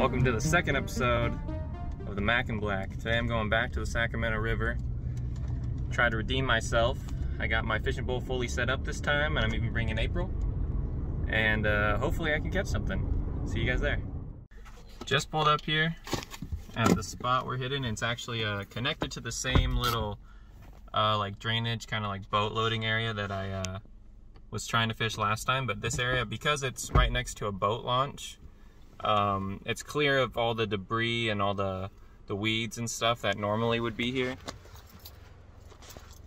Welcome to the second episode of the MAC in Black. Today I'm going back to the Sacramento River, try to redeem myself. I got my fishing pole fully set up this time, and I'm even bringing April. And uh, hopefully I can catch something. See you guys there. Just pulled up here at the spot we're hitting. It's actually uh, connected to the same little uh, like drainage, kind of like boat loading area that I uh, was trying to fish last time. But this area, because it's right next to a boat launch, um, it's clear of all the debris and all the, the weeds and stuff that normally would be here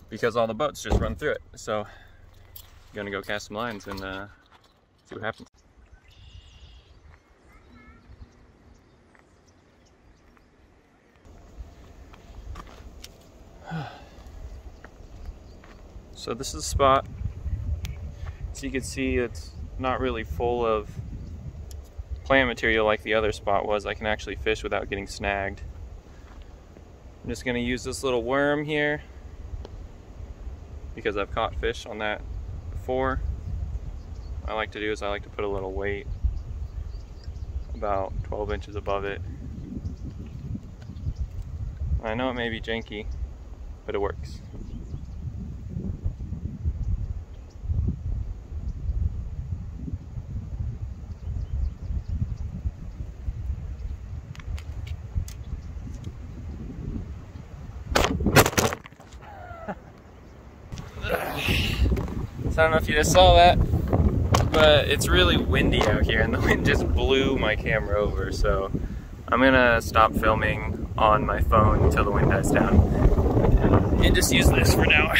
because all the boats just run through it. So I'm gonna go cast some lines and uh, see what happens. So this is the spot. So you can see it's not really full of plant material like the other spot was. I can actually fish without getting snagged. I'm just gonna use this little worm here because I've caught fish on that before. What I like to do is I like to put a little weight about 12 inches above it. I know it may be janky, but it works. So I don't know if you just saw that, but it's really windy out here and the wind just blew my camera over. So I'm gonna stop filming on my phone until the wind dies down and just use this for now.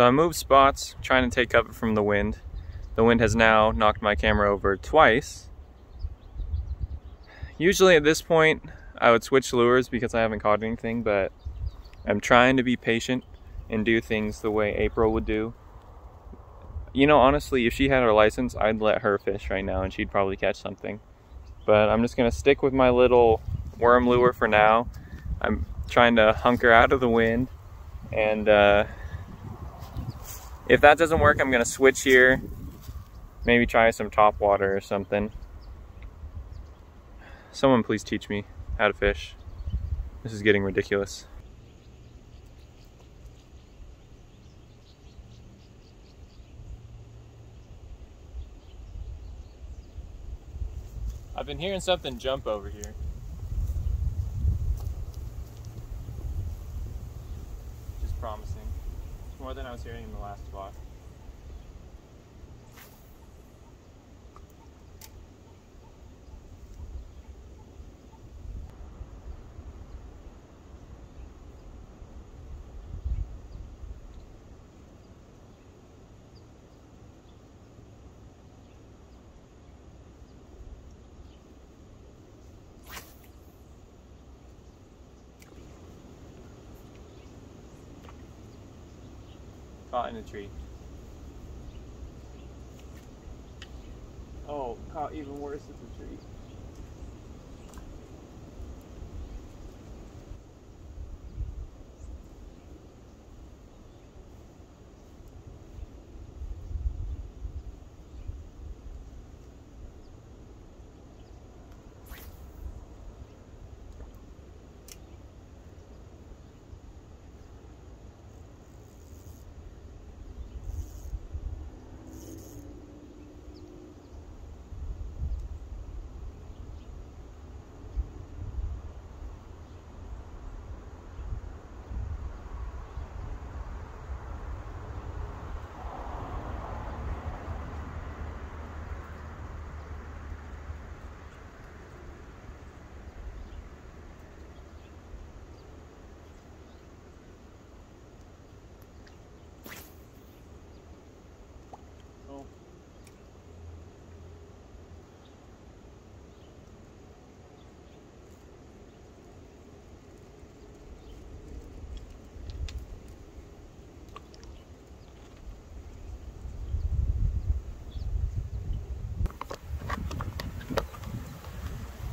So I moved spots, trying to take cover from the wind. The wind has now knocked my camera over twice. Usually at this point, I would switch lures because I haven't caught anything, but I'm trying to be patient and do things the way April would do. You know, honestly, if she had her license, I'd let her fish right now and she'd probably catch something. But I'm just gonna stick with my little worm lure for now. I'm trying to hunker out of the wind and uh, if that doesn't work, I'm gonna switch here. Maybe try some top water or something. Someone please teach me how to fish. This is getting ridiculous. I've been hearing something jump over here. Just promising more than I was hearing in the last spot. Caught in a tree. Oh, caught even worse at the tree.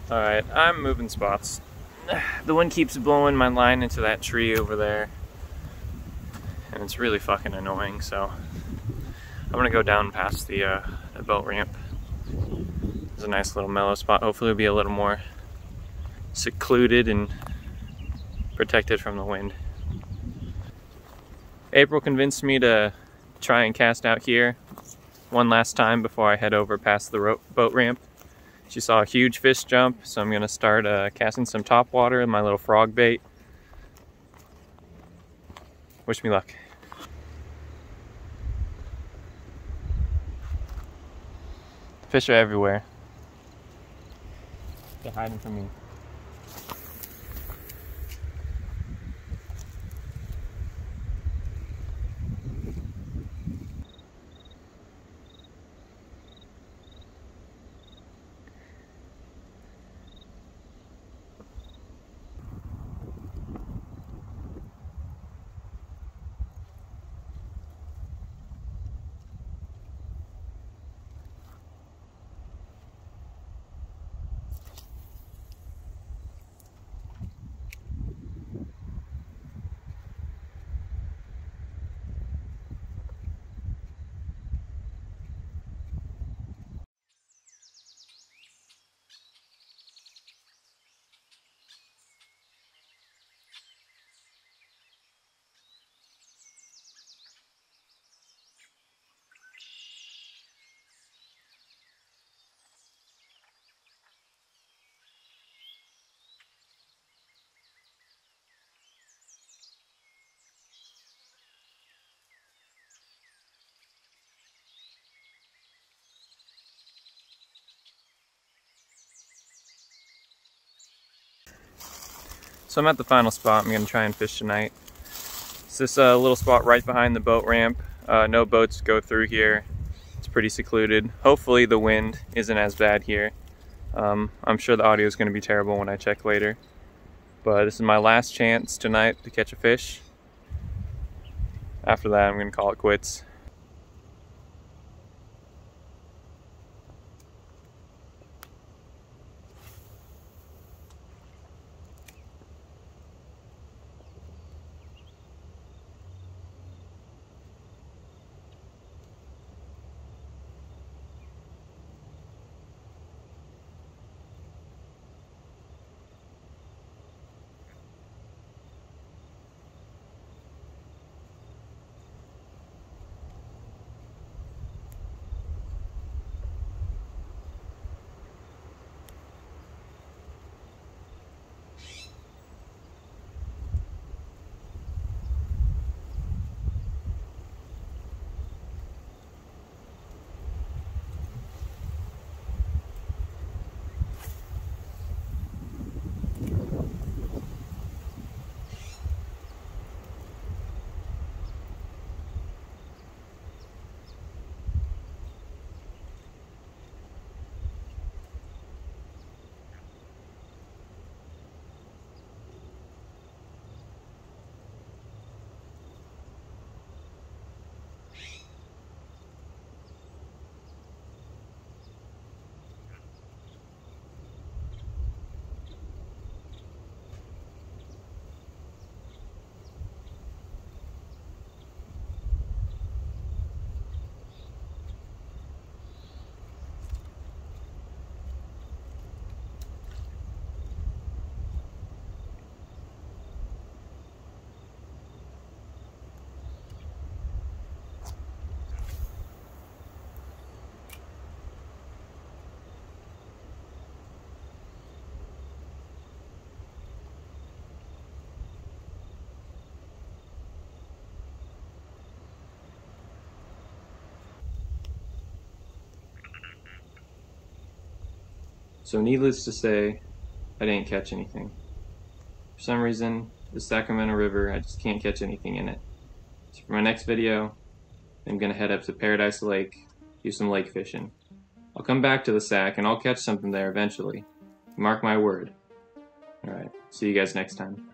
Alright, I'm moving spots. The wind keeps blowing my line into that tree over there. And it's really fucking annoying, so I'm gonna go down past the, uh, the boat ramp. There's a nice little mellow spot. Hopefully it'll be a little more secluded and protected from the wind. April convinced me to try and cast out here one last time before I head over past the boat ramp. She saw a huge fish jump, so I'm gonna start uh, casting some top water in my little frog bait. Wish me luck. Fish are everywhere. They're hiding from me. So I'm at the final spot I'm going to try and fish tonight. It's this uh, little spot right behind the boat ramp. Uh, no boats go through here. It's pretty secluded. Hopefully the wind isn't as bad here. Um, I'm sure the audio is going to be terrible when I check later. But this is my last chance tonight to catch a fish. After that I'm going to call it quits. So needless to say, I didn't catch anything. For some reason, the Sacramento River, I just can't catch anything in it. So for my next video, I'm gonna head up to Paradise Lake, do some lake fishing. I'll come back to the Sac and I'll catch something there eventually. Mark my word. Alright, see you guys next time.